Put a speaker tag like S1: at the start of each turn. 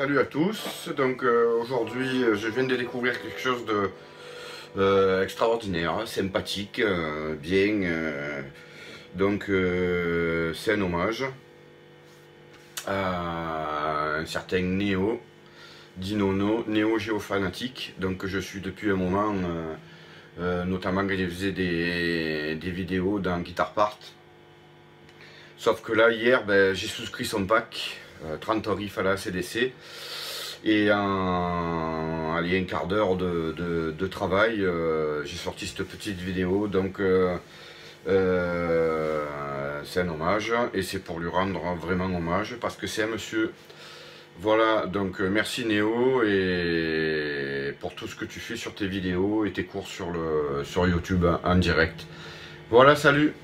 S1: Salut à tous, donc euh, aujourd'hui euh, je viens de découvrir quelque chose de euh, extraordinaire, sympathique, bien, donc c'est un hommage à un certain Néo, Dinono, Néo Géofanatique, donc je suis depuis un moment, notamment quand il faisait des, vidéos dans Guitar Part, sauf que là hier ben, j'ai souscrit son pack, 30 euh, tarifs à la CDC. Et en un quart d'heure de, travail, euh, j'ai sorti cette petite vidéo. Donc euh, c'est un hommage et c'est pour lui rendre vraiment hommage parce que c'est un monsieur. Voilà, donc merci Néo et pour tout ce que tu fais sur tes vidéos et tes cours sur, le, sur YouTube en direct. Voilà, salut